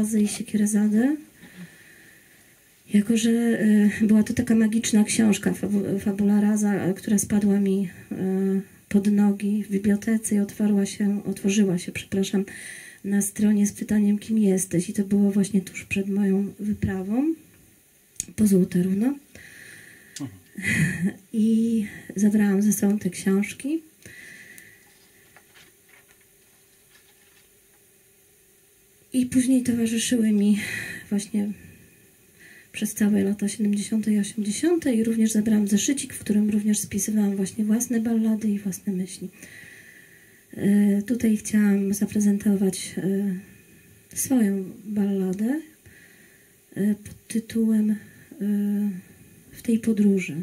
i Siekierezady. Jako, że e, była to taka magiczna książka, fabu- Fabula Raza, e, która spadła mi e, pod nogi w bibliotece i otwarła się, otworzyła się, przepraszam, na stronie z pytaniem, kim jesteś. I to było właśnie tuż przed moją wyprawą po Złote Runo. I zabrałam ze sobą te książki. I później towarzyszyły mi właśnie przez całe lata 70. i 80. i również zabrałam zeszycik, w którym również spisywałam właśnie własne ballady i własne myśli. E, Tutaj chciałam zaprezentować e, swoją balladę e, pod tytułem W tej podróży.